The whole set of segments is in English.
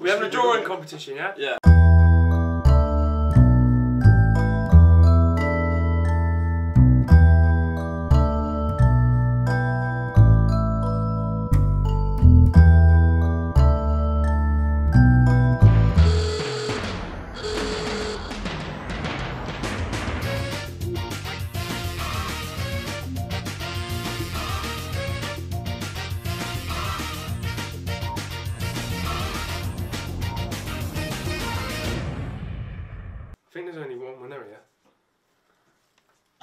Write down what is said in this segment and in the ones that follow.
We having a drawing competition, yeah? Yeah. I think there's only one winner here.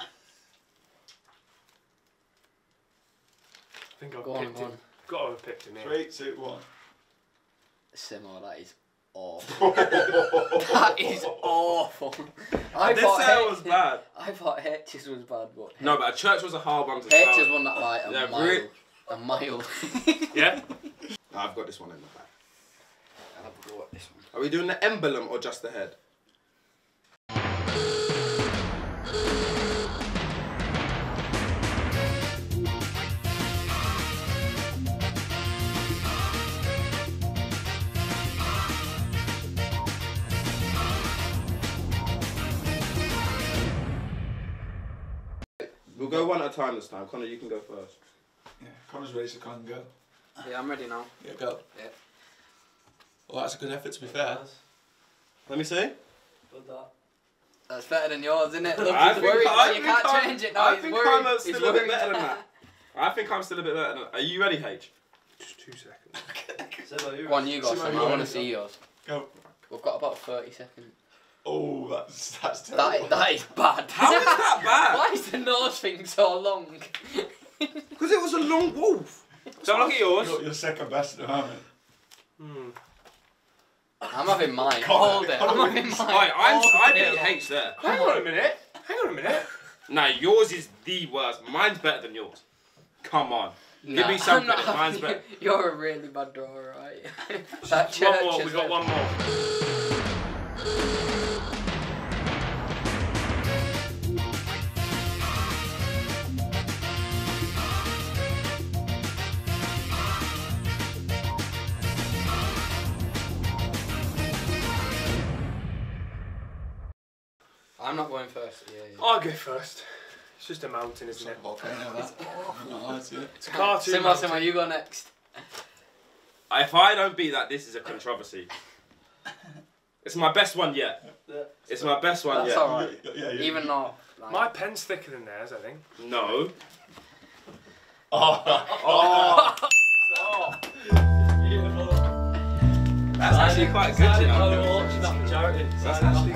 I think I've Go on, picked go him. on. Got to have picked him here. Three, two, one. Simo, that is awful. that is awful. I This thought cell H- was bad. I thought H's was bad, but No, but a church was a hard one to H spell. has won that by a Yeah, mile. re- A mile. Yeah? I've got this one in the back. I'll have a go at this one. Are we doing the emblem or just the head? We'll go one at a time this time. Connor, you can go first. Yeah, Connor's ready to come and go. Yeah, I'm ready now. Yeah, go. Yeah. Well, that's a good effort to be fair. Let me see. That's better than yours, isn't it? Look, I he's think- worried. I you think can't I'm- change it now. I he's think worried. I'm uh, he's still a bit better than that. I think I'm still a bit better than Are you ready, H? Just two seconds. One, you go, See Sam. what I want to see yours. Go. We've got about 30 seconds. Oh, that's that's That, terrible. that is bad. How is that bad? Why is the nose thing so long? Because it was a long wolf. So look at yours. You're, you're second best at the moment. Hmm. I'm having mine. Connor, Hold it. Connor I'm having mine. Right, I'm, Hold I beat H there. Hang on a minute. Hang on a minute. No, yours is the worst. Mine's better than yours. Come on. Give me some I'm not credit. Mine's better. You're a really bad drawer, right? that Just one church more. We got one more. I'm not going first. Yeah, yeah. I'll go first. It's just a mountain, isn't it? Volcano, that. No, that's it. It's a cartoon. Simo, mountain. Simo, you go next. If I don't beat that, this is a controversy. It's my best one yet. It's my best one That's yet. alright. Yeah, yeah, yeah. Even though. Like, My pen's thicker than theirs, I think. No. Oh, Oh, that's actually quite good, you know. That's actually